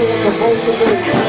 here to vote for me.